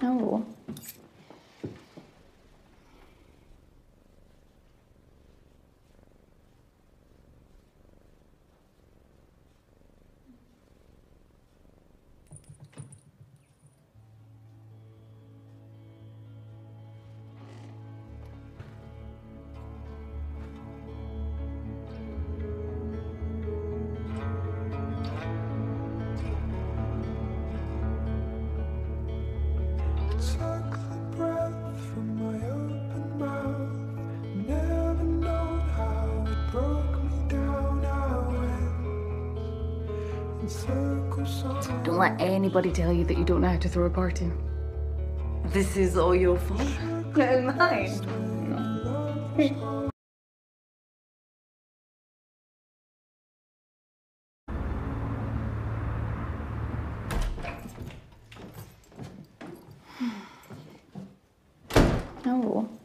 Áo. Don't let anybody tell you that you don't know how to throw a party. This is all your fault. No, mine. amor.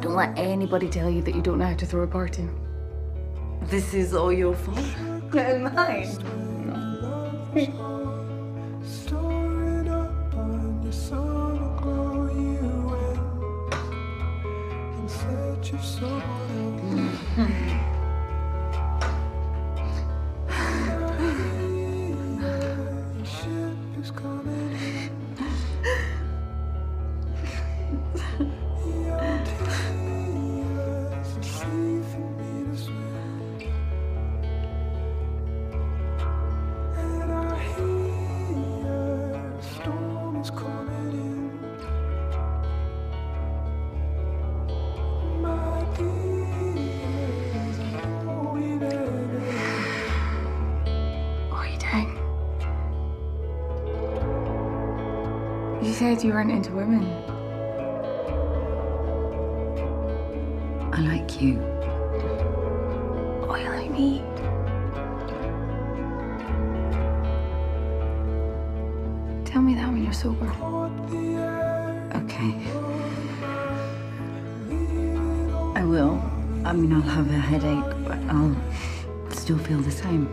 Don't let anybody tell you that you don't know how to throw a party. This is all your fault. No, mine. Storing said you weren't into women. I like you. You like me? Tell me that when you're sober. Okay. I will. I mean, I'll have a headache, but I'll still feel the same.